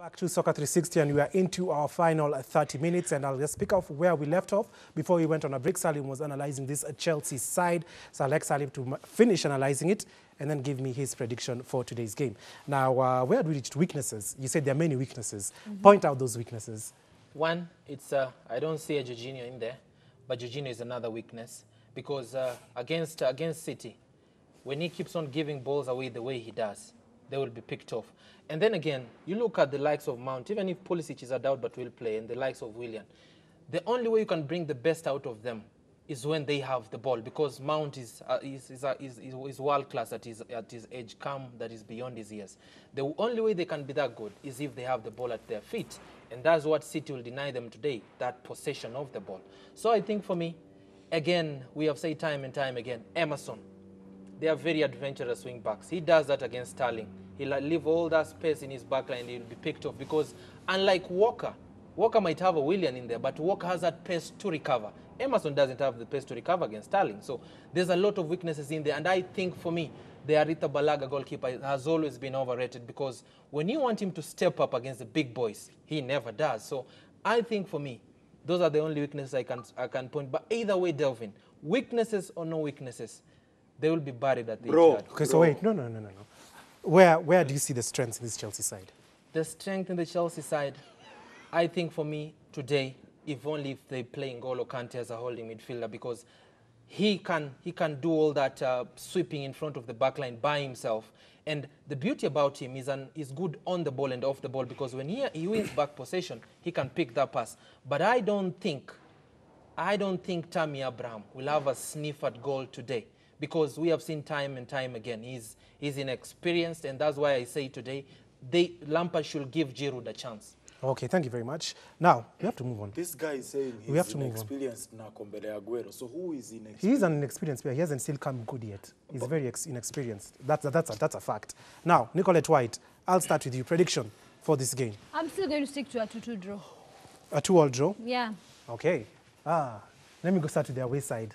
Back to Soccer 360 and we are into our final 30 minutes and I'll just pick off where we left off before we went on a break. Salim was analysing this Chelsea side. So I'd like Salim to finish analysing it and then give me his prediction for today's game. Now, uh, where do we reach weaknesses? You said there are many weaknesses. Mm -hmm. Point out those weaknesses. One, it's uh, I don't see a Jorginho in there, but Jorginho is another weakness because uh, against, against City, when he keeps on giving balls away the way he does, they will be picked off. And then again, you look at the likes of Mount, even if Pulisic is a doubt but will play, and the likes of Willian, the only way you can bring the best out of them is when they have the ball because Mount is, uh, is, is, uh, is, is, world class at his, at his age, calm that is beyond his years. The only way they can be that good is if they have the ball at their feet. And that's what City will deny them today, that possession of the ball. So I think for me, again, we have said time and time again, Emerson, they are very adventurous wing backs. He does that against Sterling. He'll leave all that space in his backline. He'll be picked off because unlike Walker, Walker might have a Willian in there, but Walker has that pace to recover. Emerson doesn't have the pace to recover against Sterling. So there's a lot of weaknesses in there. And I think for me, the Arrizabalaga goalkeeper has always been overrated because when you want him to step up against the big boys, he never does. So I think for me, those are the only weaknesses I can, I can point. But either way, Delvin, weaknesses or no weaknesses, they will be buried at the end. Bro. Okay, so wait, no, no, no, no, no. Where, where do you see the strengths in this Chelsea side? The strength in the Chelsea side, I think for me today, if only if they play N'Golo Kante as a holding midfielder because he can, he can do all that uh, sweeping in front of the back line by himself. And the beauty about him is an, is good on the ball and off the ball because when he, he wins back possession, he can pick that pass. But I don't think, I don't think Tammy Abraham will have a sniff at goal today because we have seen time and time again he's, he's inexperienced, and that's why I say today they, Lampard should give Giroud a chance. Okay, thank you very much. Now, we have to move on. This guy is saying he's we have to inexperienced move on. Aguero. So who is inexperienced? He's an inexperienced player. He hasn't still come good yet. He's but very inexperienced. That's a, that's, a, that's a fact. Now, Nicolette White, I'll start with you. Prediction for this game? I'm still going to stick to a 2-2 draw. A 2-all draw? Yeah. Okay. Ah, let me go start with the away side.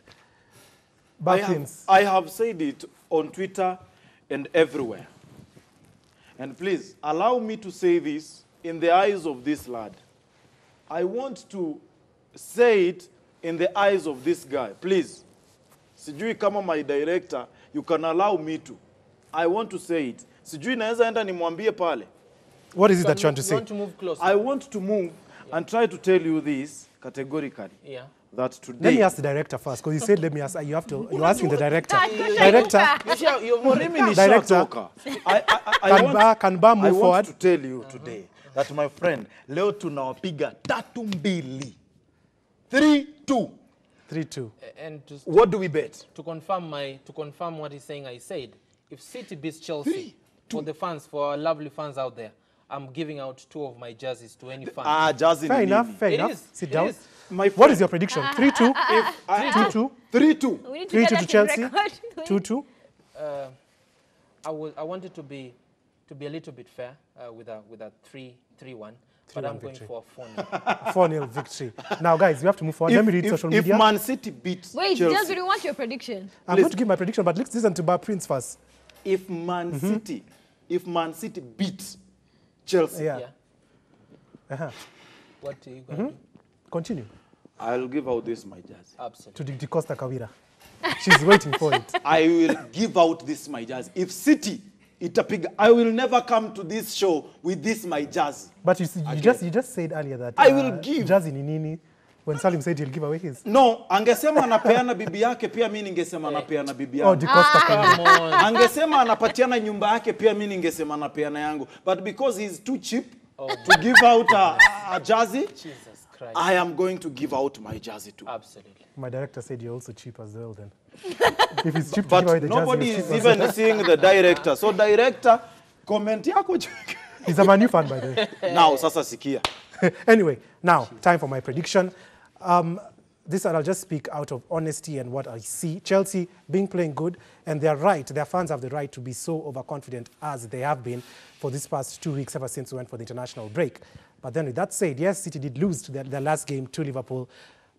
I have, I have said it on Twitter and everywhere. And please, allow me to say this in the eyes of this lad. I want to say it in the eyes of this guy. Please, sijui kama my director, you can allow me to. I want to say it. Sijui naeza enda nimwambie pale. What is it that you want to say? Want to move closer. I want to move yeah. and try to tell you this categorically. Yeah that today. Let me ask the director first, because you said let me ask. You have to. You're asking the director. director. director. I, I, I, can Ba can Ba move I forward? want to tell you today that my friend leo tunawapiga tatu mbili. Three two. Three two. And to, what do we bet? To confirm my to confirm what he's saying, I said if City beats Chelsea, Three, for the fans, for our lovely fans out there, I'm giving out two of my jerseys to any fan. Ah, jersey. Fair enough. Fair it enough. Is, Sit down. Is. My what is your prediction? Three two. If I, two two. Three two. Three two to Chelsea. Two two. Uh, I was. I wanted to be to be a little bit fair uh, with a with a three three one. But I'm victory. going for a 4 0. 4 0 victory. Now, guys, we have to move forward. If, Let me read if, social if media. If Man City beats Wait, Chelsea. just do you want your prediction? I'm Please. going to give my prediction, but let's listen to Bar Prince first. If Man mm -hmm. City, if Man City beats Chelsea, yeah. yeah. Uh -huh. What are you going mm -hmm. to do? Continue. I'll give out this my jersey. Absolutely. To the Costa Kawira. She's waiting for it. I will give out this my jersey. If City itapiga, I will never come to this show with this my jersey. But you, see, you just you just said earlier that I will uh, give jersey ni nini when Salim said he'll give away his. No, angesema anapeana bibi yake pia mimi ningesema anapeana bibi yangu. Oh, the Costa Kawira. Angesema anapatiana nyumba yake pia mimi ningesema anapeana yangu. But because he's too cheap oh. to give out a, a jersey, Jesus. Christ. I am going to give out my jersey too. Absolutely. My director said you're also cheap as well then. if it's cheap but to give away the nobody jersey, is even seeing the director. So director, comment yako. He's a Man U fan by the way. now, sasa sikia. anyway, now, time for my prediction. Um, this I'll just speak out of honesty and what I see. Chelsea being playing good, and they're right. Their fans have the right to be so overconfident as they have been for these past two weeks ever since we went for the international break. But then with that said, yes, City did lose their, their last game to Liverpool.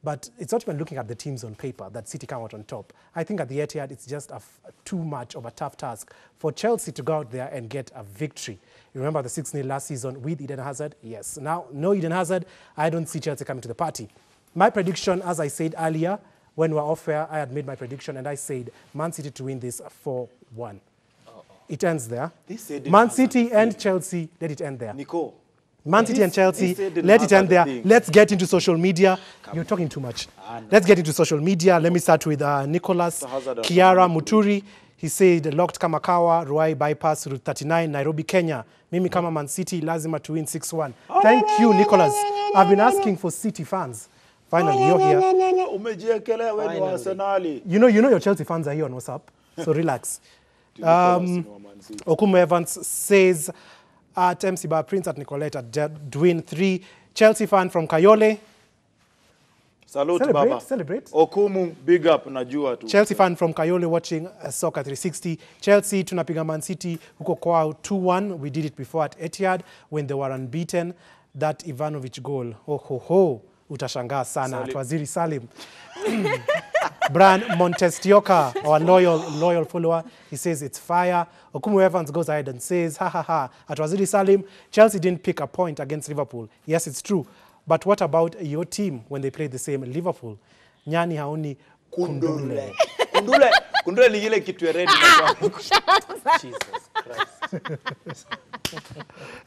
But it's not even looking at the teams on paper that City come out on top. I think at the Etihad, it's just too much of a tough task for Chelsea to go out there and get a victory. You remember the 6 0 last season with Eden Hazard? Yes. Now, no Eden Hazard. I don't see Chelsea coming to the party. My prediction, as I said earlier, when we were off air, I had made my prediction and I said Man City to win this 4 1. It ends there. It Man City and Chelsea, let it end there. Nico, Man City and Chelsea, this said it let it end there. things. Let's get into social media. You're talking too much. Let's get into social media. Let me start with uh, Nicholas Kiara Muturi. He said, locked Kamakawa, Ruai bypass, Route 39, Nairobi, Kenya. Mimi kama Man City, lazima to win 6-1. Thank you, Nicholas. I've been asking for City fans. Finally, you're here. umejiekelea wewe ni wa Arsenali. You know, you know your Chelsea fans are here on WhatsApp, so relax. Um, Okumu Evans says at MC Bar Prince at Nicolette at D- Dwin 3. Chelsea fan from Kayole. Salute Celebrate, baba. celebrate. Okumu, big up, najua tu. Chelsea fan from Kayole watching uh, Soccer 360. Chelsea tunapiga Man City huko kwao 2-1. We did it before at Etihad when they were unbeaten. That Ivanovic goal. Oh ho ho. Utashangaa sana. Salim. Waziri Salim. Brian Montestioka, our loyal loyal follower, he says it's fire. Okumu Evans goes ahead and says, ha ha ha. At Waziri Salim, Chelsea didn't pick a point against Liverpool. Yes, it's true. But what about your team when they play the same Liverpool? Nyani haoni kundule. Kundule, kundule ni ile kitu ya red. Jesus Christ.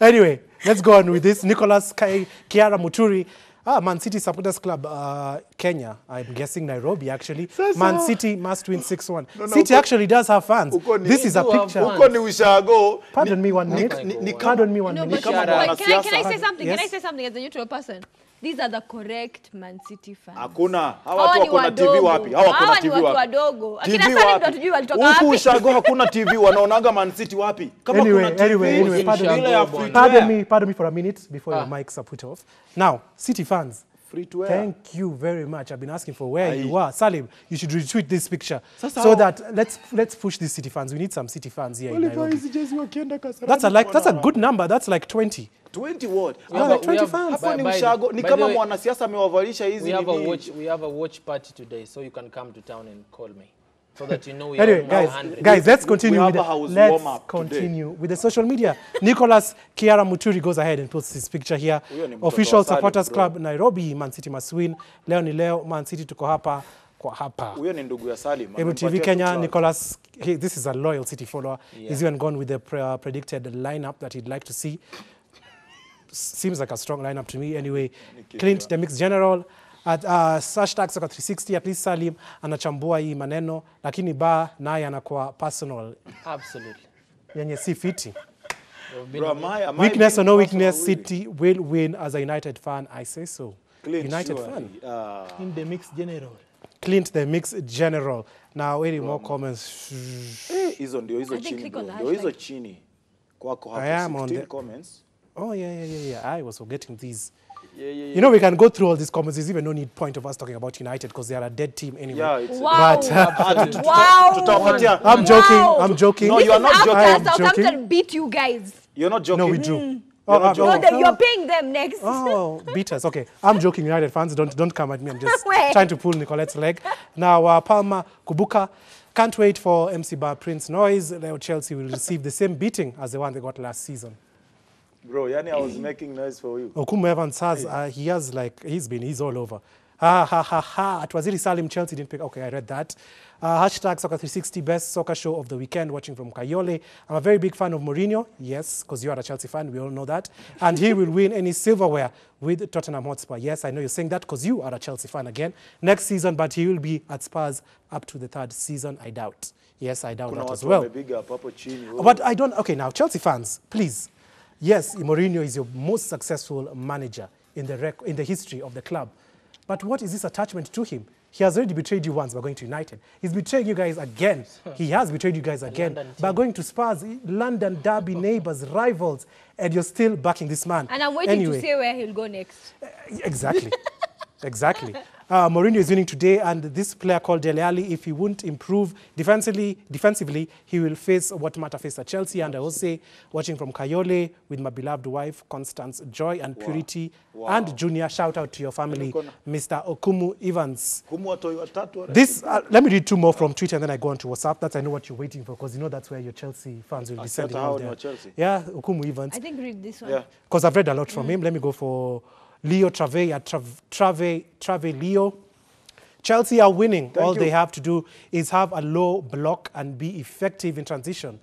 Anyway, let's go on with this. Nicholas Kiara Muturi. Ah, Man City Supporters Club, uh, Kenya. I'm guessing Nairobi, actually. Sasa. Man City must win 6-1. no, no, City uko- actually does have fans. ni- This is a picture. Uko ni ushago. Pardon me one ni- minute. ni- ni Pardon me one No, minute. but can I, can I wanasiasa. say something? Can I Yes. say something as a neutral person? These are the correct Man City fans. Hakuna. Hawa Hawa watu wako na TV wapi? Hawa wako na Hawa ni TV watu wapi? wadogo. Akina sasa ndio hatujui walitoka Huku wapi. ushago hakuna TV, wanaonaga Man City wapi? Kama Anyway, kuna TV, anyway, anyway, pardon me. Pardon me, pardon me for a minute before your Ah. mics are put off. Now, City fans, Free to air. thank you very much. I've been asking for where Aye. you are. Salim, you should retweet this picture Sasa so that let's let's push these City fans. We need some City fans here well, in Nairobi. That's a like that's a good number. That's like 20. 20 what? We no, have a- 20 have- fans. Hapo ni mshago. ni kama mwanasiasa amewavalisha hizi We have a watch. We have a watch party today, so you can come to town and call me, so that you know we Anyway, are now guys, 100. guys, let's continue we with the, let's continue today. with the social media. Nicholas Kiara Muturi goes ahead and puts his picture here. Official supporters bro. club Nairobi, Man City must win. Leo ni leo, Man City tuko hapa kwa hapa. Huyo ni ndugu ya Salim. Ebu TV Kenya. Nicholas, he, this is a loyal City follower. Yeah. He's even gone with the pre, uh, predicted lineup that he'd like to see. Seems like a strong lineup to me. Anyway, Clint, the mix general. At uh, hashtag Soka 360 at least Salim anachambua hii maneno, lakini ba naye anakuwa personal Absolutely. yenye si fiti. Bro, am I- am Weakness or no weakness? City will win as a United fan. I say so. Clint, United sure. fan. Uh, in the mix general. Clint, the mix general. Now, any more comments? Eh, hizo ndio hizo I think chini click on bro. the ndio hizo hashtag. chini kwako I am hapo on 16 the- comments Oh, yeah, yeah, yeah, yeah. I was forgetting these. yeah, yeah, yeah. You know, we can go through all these comments. There's even no need point of us talking about United because they are a dead team anyway. yeah it's Wow. But uh, wow. tutawapatia I'm joking. Wow. I'm joking. No, you are not after joking. I am Southampton beat you guys. you're not joking No, we drew. You're Oh, not uh, No, oh, they, you're paying them next. Oh, beat us. Okay. I'm joking, United fans. Don't don't come at me. I'm just trying to pull Nicolette's leg. Now, uh, Palma Kubuka can't wait for MC Bar Prince Noise. Leo Chelsea will receive the same beating as the one they got last season. Bro yani i was making noise for you Okumu Evans has, uh, he has like, he's been, he's all over. Ha ha ha ha. At Waziri Salim, Chelsea didn't pick. Okay, I read that. Uh, hashtag Soccer360, best soccer show of the weekend, watching from Kayole. I'm a very big fan of Mourinho. Yes, because you are a Chelsea fan. We all know that. And he will win any silverware with Tottenham Hotspur. Yes, I know you're saying that because you are a Chelsea fan again next season, but he will be at Spurs up to the third season, I doubt. Yes, I doubt kuna that as well. wamepiga hapo hapo chini oh. But I don't. Okay, now Chelsea fans, please. Yes, Mourinho is your most successful manager in the rec- in the history of the club. But what is this attachment to him? He has already betrayed you once by going to United. He's betraying you guys again. He has betrayed you guys again by going to Spurs, London derby neighbors, rivals, and you're still backing this man. And I'm waiting anyway, to see where he'll go next. Exactly. exactly. Uh, Mourinho is winning today, and this player called Dele Alli, if he won't improve defensively, defensively, he will face what Mata faced at Chelsea. And I will say, watching from Kayole with my beloved wife, Constance Joy and Purity, and Junior, shout out to your family, Mr. Okumu Evans. Humu watoi watatu wale. This, uh, let me read two more from Twitter and then I go on to WhatsApp. That's I know what you're waiting for because you know that's where your Chelsea fans will be sending hata hao all ni their- wa Chelsea? Yeah, Okumu Evans. I think read this one. Yeah. Because I've read a lot from him. Let me go for Leo Trave at Trav, Trave, Trave Leo. Chelsea are winning. All you. they have to do is have a low block and be effective in transition.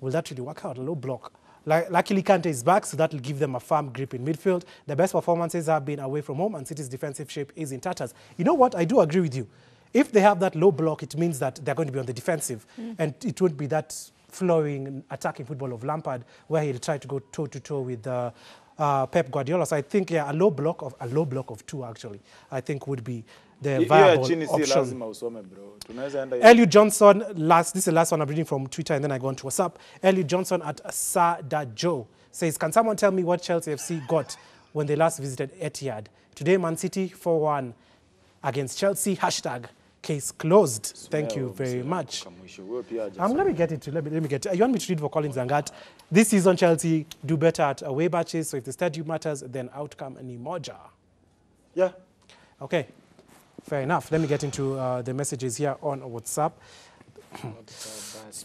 Will that really work out? A low block. Luckily, Kante is back, so that will give them a firm grip in midfield. The best performances have been away from home, and City's defensive shape is in tatters. You know what? I do agree with you. If they have that low block, it means that they're going to be on the defensive, and it won't be that flowing, attacking football of Lampard, where he'll try to go toe to toe with uh, uh, Pep Guardiola. So I think yeah, a low block of a low block of two actually, I think would be the viable si option. usome bro. Enda hiyo. Elliot Johnson, last this is the last one I'm reading from Twitter, and then I go on to WhatsApp. Elliot Johnson at Sada Joe says, Can someone tell me what Chelsea FC got when they last visited Etihad? Today, Man City 4 1 against Chelsea. Hashtag case closed. Thank you very much. Kamwisho, wewe pia haja- Um, let me get into let me, let me get. You want me to read for Collins Zangat? This season, Chelsea do better at away matches. So if the stadium matters, then outcome any moja. Yeah. Okay, fair enough. Let me get into uh, the messages here on WhatsApp.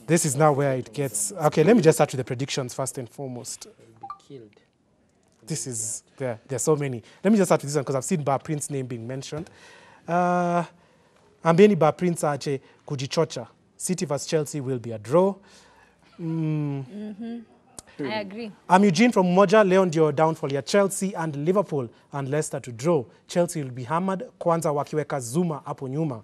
this is now where it gets. Okay, let me just start with the predictions first and foremost. Will be killed. This is there. There are so many. Let me just start with this one because I've seen Bar Prince's name being mentioned. Uh, Ambieni Bar Prince ache kujichocha. City vs Chelsea will be a draw. I agree. I'm Eugene from Moja. Leo ndio downfall ya Chelsea and Liverpool and Leicester to draw. Chelsea will be hammered. Kwanza wakiweka Zuma hapo nyuma.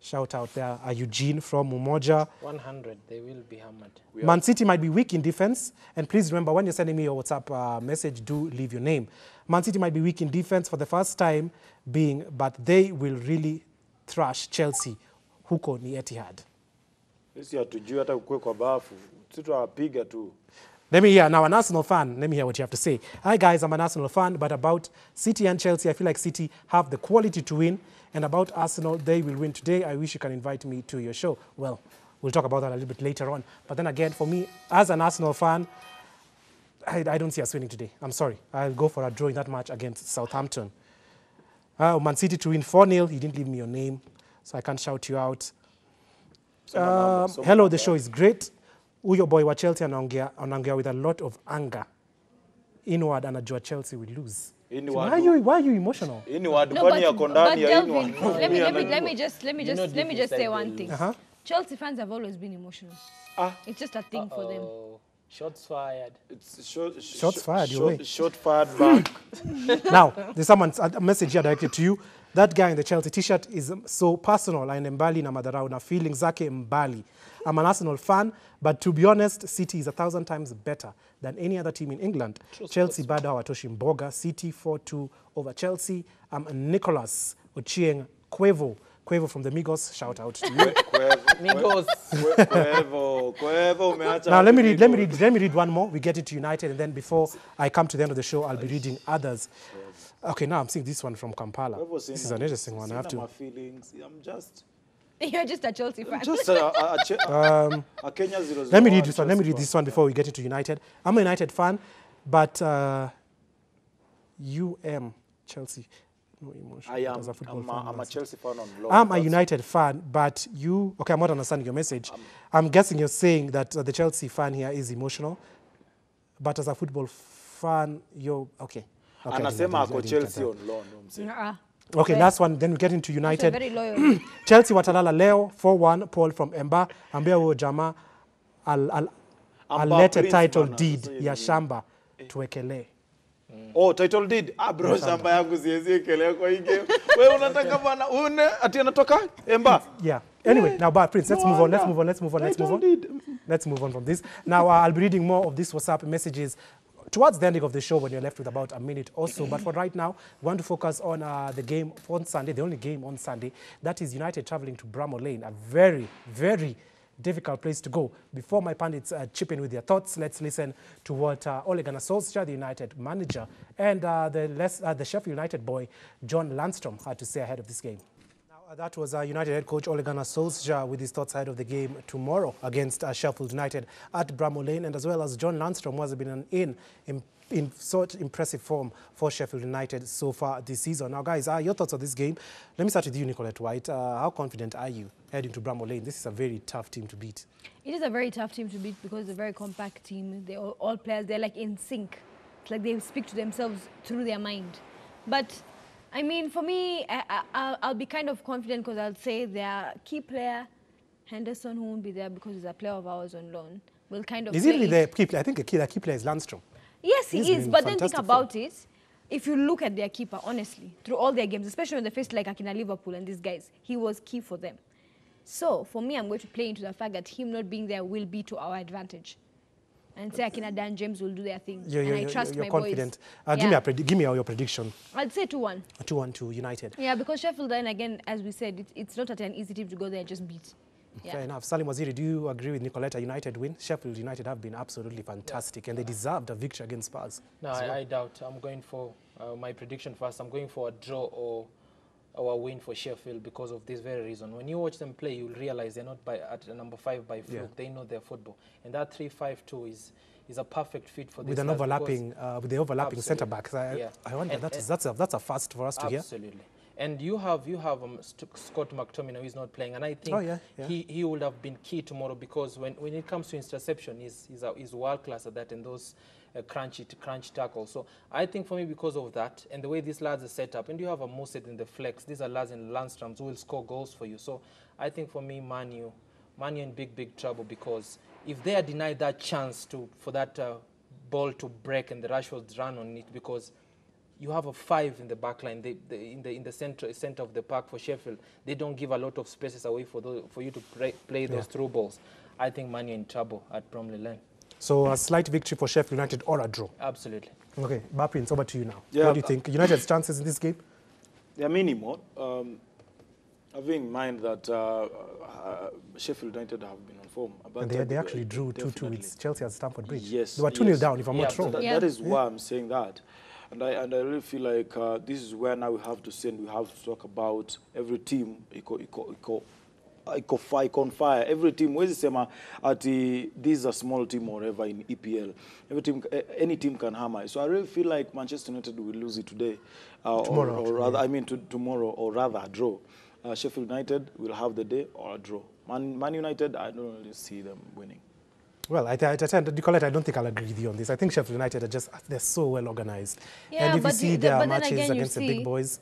Shout out there, uh, Eugene from Umoja. 100, they will be hammered. Man City might be weak in defense. And please remember, when you're sending me your WhatsApp uh, message, do leave your name. Man City might be weak in defense for the first time being, but they will really thrash Chelsea. Huko ni Etihad. Sisi hatujui hata kukue kwa bafu. Sisi tunawapiga tu. Let me hear now, an Arsenal fan. Let me hear what you have to say. Hi guys, I'm an Arsenal fan, but about City and Chelsea, I feel like City have the quality to win. And about Arsenal, they will win today. I wish you can invite me to your show. Well, we'll talk about that a little bit later on. But then again, for me, as an Arsenal fan, I, I don't see us winning today. I'm sorry. I'll go for a draw in that match against Southampton. Uh, Man City to win 4 0. He didn't leave me your name, so I can't shout you out. So Um, so hello, the show is great. Huyo boy wa Chelsea anaongea anaongea with a lot of anger. Inward anajua Chelsea will lose. Inward. So Why are you, why are you emotional? Inward, No, but, but Delvin, let me, let me, let me just, let me You just, know let me just say one thing. Uh-huh. Chelsea fans have always been emotional. Ah. It's just a thing uh -oh. for them. Shots fired. It's short, Shots fired, your short, way. short fired back. now, there's someone's a message here directed to you. That guy in the Chelsea t-shirt is um, so personal and mbali na madharau na feeling zake mbali. I'm an Arsenal fan, but to be honest, City is a thousand times better than any other team in England. Chelsea bado hawatoshi mboga. City 4-2 over Chelsea. I'm Nicholas Ochieng Quevo. Quevo from the Migos, shout out to you. Migos. kwe- Kwevo, Kwevo. Now let me read. Let me read. Let me read one more. We get into United, and then before I come to the end of the show, I'll be reading others. Okay, now I'm seeing this one from Kampala. This is sina- an interesting one. I have to. my feelings. I'm just, You're just a Chelsea fan. just a, a, a, Che- a Kenya 0 Let me read this one. Let me read this one before we get into United. I'm a United fan, but uh, UM Chelsea. No emotion. I am. as a football I'm a, I'm a. Chelsea fan on loan. I'm a United fan, but you. Okay, I'm not understanding your message. I'm guessing you're saying that uh, the Chelsea fan here is emotional, but as a football fan, you're okay. okay Anasema ako Chelsea on loan. Okay, Okay. last one. Then we get into United. very loyal. Chelsea watalala leo 4-1 Paul from Emba ambia huyo jamaa al, al, al alete title deed ya shamba tuwekelee. Oh, title deed. Ah bro, shamba yangu siwezi ekelea kwa hii game. Wewe unataka bana une ati anatoka Emba. Yeah. Anyway, now but Prince, let's No move on. Let's wonder. move on. Let's move on. Let's move on. Let's move on from this. Now uh, I'll be reading more of these WhatsApp messages towards the ending of the show when you're left with about a minute or so. But for right now, we want to focus on uh, the game on Sunday, the only game on Sunday. That is United traveling to Bramall Lane, a very, very difficult place to go. Before my pundits uh, chip in with their thoughts, let's listen to what uh, Ole Gunnar Solskjaer, the United manager, and uh, the, less, uh, the Sheffield United boy, John Lundstram, had to say ahead of this game. Uh, that was uh, United head coach Ole Gunnar Solskjaer with his thoughts ahead of the game tomorrow against uh, Sheffield United at Bramall Lane, and as well as John Lundstram, who has been in, in in such impressive form for Sheffield United so far this season. Now, guys, uh, your thoughts on this game? Let me start with you, Nicolette White. Uh, how confident are you heading to Bramall Lane? This is a very tough team to beat. It is a very tough team to beat because it's a very compact team. They all, all players, they're like in sync. It's like they speak to themselves through their mind. But I mean, for me, I, I, I'll, I'll be kind of confident because I'll say their key player, Henderson, who won't be there because he's a player of ours on loan, will kind of. Is he really the key player? I think the key, the key player is Lundstram. Yes, he He's is. But then think about it. If you look at their keeper, honestly, through all their games, especially when they faced like Akina Liverpool and these guys, he was key for them. So for me, I'm going to play into the fact that him not being there will be to our advantage. And say Akina Dan James will do their thing. You're, and you're, I you're- trust you're my confident. boys. Uh, give, me Yeah. a predi- give me your prediction. I'd say 2-1. 2 1 to United. Yeah, because Sheffield, then again, as we said, it, it's not at an easy team to go there and just beat. Yeah. Fair enough. Salim Waziri, do you agree with Nicoletta United win? Sheffield United have been absolutely fantastic and they deserved a victory against Spurs. No, I, I doubt. I'm going for uh, my prediction first. I'm going for a draw or a win for Sheffield because of this very reason. When you watch them play, you'll realize they're not by at a number five by fluke. Yeah. They know their football, and that three-five-two is is a perfect fit for this. With an overlapping, uh, with the overlapping centre backs, I, Yeah. I wonder And- that is, and- that's a that's a first for us to hear. Absolutely. And you have you have um, St- Scott McTominay who is not playing, and I think Oh, yeah, yeah. he he would have been key tomorrow because when, when it comes to interception, he's he's, a, he's world class at that and those uh, crunchy to crunch tackle. So I think for me because of that and the way these lads are set up, and you have a Mousset in the flex, these are lads in Lundstrams who will score goals for you. So I think for me, Manu, Manu in big big trouble because if they are denied that chance to for that uh, ball to break and the Rashford run on it because you have a five in the back line. They, they, in the in the center center of the park for Sheffield, they don't give a lot of spaces away for those, for you to play, play those through balls. I think Man U in trouble at Bramall Lane. So a slight victory for Sheffield United or a draw. Absolutely. Okay, Bapins, over to you now. Yeah, what do you uh, think? United's chances in this game? They're minimal. Um, having in mind that uh, uh, Sheffield United have been on form. But And they, uh, they actually drew 2 2 definitely. with Chelsea at Stamford Bridge. Yes. They were 2 0 yes. down, if I'm Yeah, not wrong. That, Yeah. that is why I'm saying that. And I, and I really feel like uh, this is where now we have to send, we have to talk about every team, iko, iko, iko, iko, fi- iko on fire. Every team, wezi sema ati this is a small team or whatever in EPL. Every team, eh, any team can hammer. So I really feel like Manchester United will lose it today. Uh, Tomorrow, Or, or actually, rather. I mean to, tomorrow, or rather a draw. Uh, Sheffield United will have the day or a draw. Man, Man United, I don't really see them winning. Well, I, I, I, tend- Nicolette, I don't think I'll agree with you on this. I think Sheffield United are just, they're so well organized. Yeah, and if you but see you- their but then matches again, you against the see- big boys,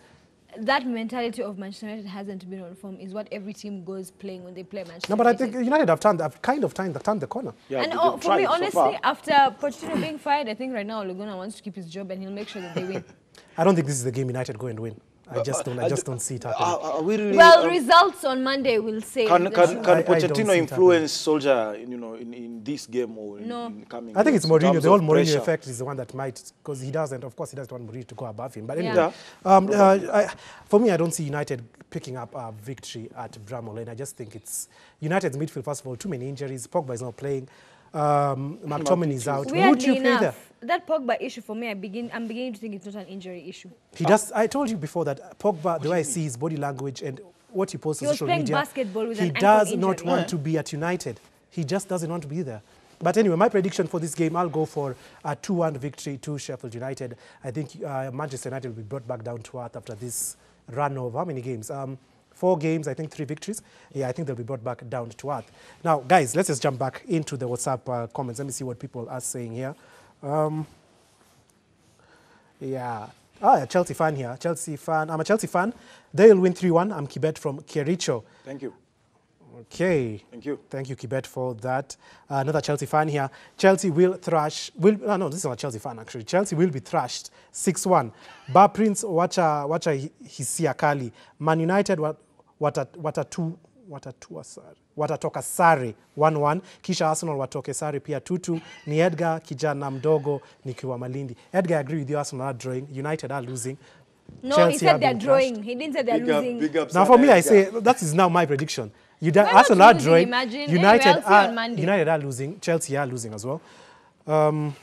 That mentality of Manchester United hasn't been on form is what every team goes playing when they play Manchester no, but I think United have turned, have kind of turned, turned the corner. Yeah, and oh, for me, tried so honestly, far. after Pochettino being fired, I think right now Lugona wants to keep his job and he'll make sure that they win. I don't think this is the game United go and win. I just don't, I just don't see it happening. Are, are we really, well, uh, results on Monday will say. Can, can, can I- I don't see Pochettino it influence Soldier, in, you know, in, in this game or in, No. in coming? I think it's games Mourinho. The whole of Mourinho pressure? effect is the one that might, because he doesn't, of course, he doesn't want Mourinho to go above him. But anyway, Yeah. um, uh, I, for me, I don't see United picking up a victory at Bramall Lane. I just think it's United's midfield, first of all, too many injuries. Pogba is not playing. Um, McTominay is out. Who do Weirdly you play there? that Pogba issue for me, I begin, I'm beginning to think it's not an injury issue. He does. I told you before that Pogba, the way I see his body language and what he posts He on was social playing media, basketball with he an ankle does not injury. want to be at United. He just doesn't want to be there. But anyway, my prediction for this game, I'll go for a 2-1 victory to Sheffield United. I think uh, Manchester United will be brought back down to earth after this run of how many games? Um, four games, I think three victories. Yeah, I think they'll be brought back down to earth. Now, guys, let's just jump back into the WhatsApp uh, comments. Let me see what people are saying here. Um, yeah. Ah, a Chelsea fan here. Chelsea fan. I'm a Chelsea fan. They'll win 3 1. I'm Kibet from Kericho. Thank you. Okay. Thank you. Thank you, Kibet, for that. Uh, another Chelsea fan here. Chelsea will thrash. Will uh, no, this is not a Chelsea fan actually. Chelsea will be thrashed 6-1. Bar Prince wacha wacha hi- hisia kali. Man United wat- watatu watatu sare watatoka sare 1-1 kisha Arsenal watoke sare pia 2-2 ni Edgar kijana mdogo nikiwa Malindi Edgar I agree with you Arsenal are drawing United are losing No, Chelsea he said they're drawing. He didn't say they're Big up, losing. big up. Now, for me, I say that is now my prediction. You don't not Arsenal are drawing. imagine. United are. United are losing. Chelsea are losing as well. Um,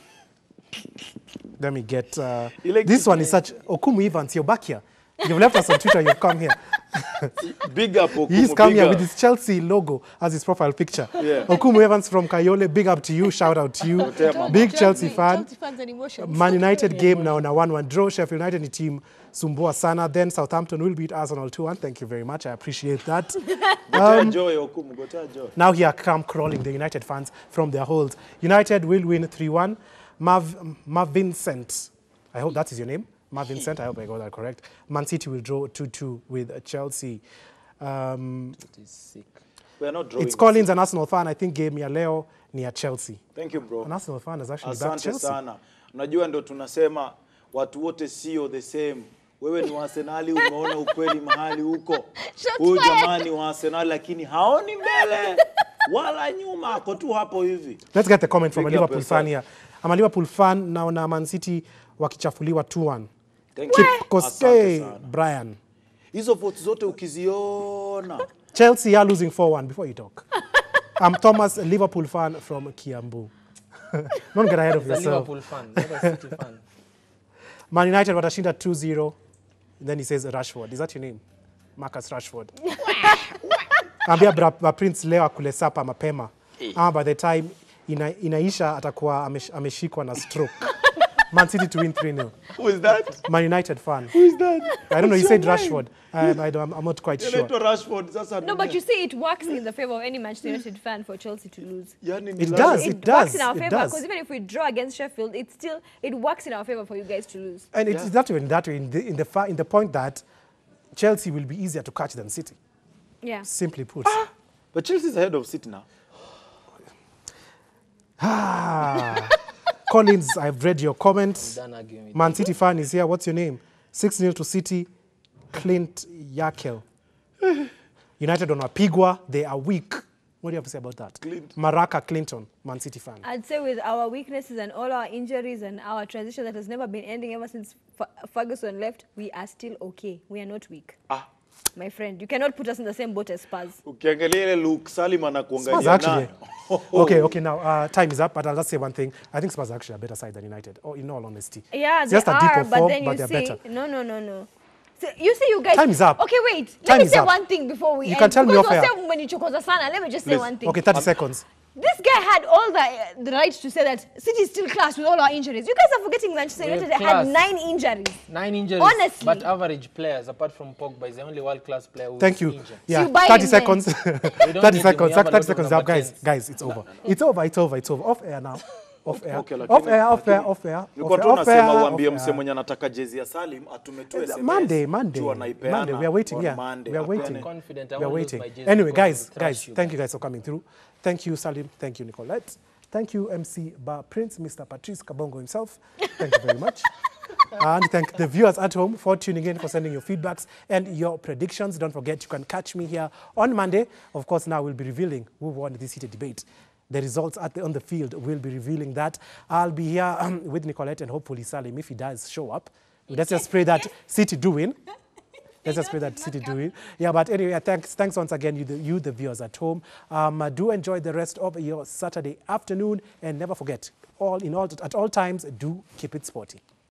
let me get. Uh, this one is such. Okumu Evans, you're back here. You've left us on Twitter. You've come here. Big up, Okumu, He's come big here up. with his Chelsea logo as his profile picture. Yeah. Okumu Evans from Kayole, big up to you. Shout out to you. Mama. Big Chelsea fan. Chelsea fans and emotions. Man United game now on a 1-1 draw. Sheffield United ni team Sumbua sana. Then Southampton will beat Arsenal 2-1. Thank you very much. I appreciate that. um, joy, Okumu, joy. now here come crawling the United fans from their holes. United will win 3-1. Mav, Mav Vincent, I hope that is your name. Mav Sent, I hope I got that correct. Man City will draw 2-2 with Chelsea. Um, It is sick. We are not drawing. it's Collins, an Arsenal fan. I think game ya leo near Chelsea. Thank you, bro. An Arsenal fan has actually backed Asante Chelsea. sana. Unajua ndo tunasema watu wote sio the same. Wewe ni wa Arsenali, umeona ukweli mahali huko. Huyu jamani wa Arsenali lakini haoni mbele wala nyuma, ako tu hapo hivi. Let's get the comment from a Big up Liverpool fan yourself. here. I'm a Liverpool fan naona Man City wakichafuliwa 2-1. Asante. Brian. Hizo votes zote ukiziona Chelsea are losing 4-1 before you talk. I'm Thomas, a Liverpool fan from Kiambu. Don't get ahead of He's a yourself. Liverpool fan, not a City fan. Man United watashinda 2-0. Then he says Rashford. Is that your name? Marcus Rashford. Ambia bra, bra Prince leo akule sapa mapema. Ama by the time ina, inaisha atakuwa amesh, ameshikwa na stroke. Man City to win 3-0. Who is that? Man United fan. Who is that? I don't know. You What's said your Rashford. Um, I don't, I'm not quite sure. Anaitwa Rashford sasa. No, but you see, it works in the favor of any Manchester United fan for Chelsea to lose. yani It ni lazima- does. it, does, works in our it favor does. because even if we draw against Sheffield, it still it works in our favor for you guys to lose. And it's not even that way in the, in, the fa- in the point that Chelsea will be easier to catch than City. Yeah. Simply put. But Chelsea is ahead of City now. Ah. Collins, I've read your comments. Done arguing with Man City fan is here. What's your name? 6 0 to City. Clint Yakel. United on Apigwa. They are weak. What do you have to say about that? Clint. Maraka Clinton, Man City fan. I'd say with our weaknesses and all our injuries and our transition that has never been ending ever since F- Ferguson left, we are still okay. We are not weak. Ah, My friend, you cannot put us in the same boat as Spurs. ukiangalia ile Luke Salim Spurs anakuangalia actually. nayo. Okay, okay. Now uh, time is up, but I'll just say one thing. I think Spurs are actually a better side than United. Oh, in all honesty, Yeah, they just a are, deeper but form, then you but see, better. no, no, no, no. So, you see, you guys. Time is up. Okay, wait. Time Let me say up. one thing before we You end. can tell me off air. umenichokoza sana. Let me just say Please. one thing. Okay, 30 seconds. This guy had all the, uh, the right to say that City is still class with all our injuries. You guys are forgetting Manchester We're United had nine injuries. Nine injuries, Honestly. but average players, apart from Pogba, is the only world-class player who's Thank you. injured. Yeah, you 30 seconds. don't 30 need seconds. We have a 30 seconds up, guys. Guys, it's over. It's over. It's over. It's over. Off air now. Off air. Okay, lakini- Off air. Off air. Off air. Nilikuwa tu nasema uambie mse mwenye anataka jezi ya Salim atumetue SMS. Monday, Monday, Monday. We are waiting. on Yeah, Monday. we are waiting. Confident, We are waiting. Anyway, guys, guys, you thank you guys for coming through. Thank you, Salim. Thank you, Nicolette. Thank you, MC Bar Prince, Mr. Patrice Kabongo himself. Thank you very much. and thank the viewers at home for tuning in, for sending your feedbacks and your predictions. Don't forget, you can catch me here on Monday. Of course, now we'll be revealing who won this heated debate. The results at the, on the field will be revealing that. I'll be here um, with Nicolette and hopefully Salim if he does show up. Let's just pray that City do win. Let's just pray that City do it. Yeah, but anyway, thanks, thanks once again, you the, you, the viewers at home. Um, uh, do enjoy the rest of your Saturday afternoon, and never forget, all in all, at all times, do keep it sporty.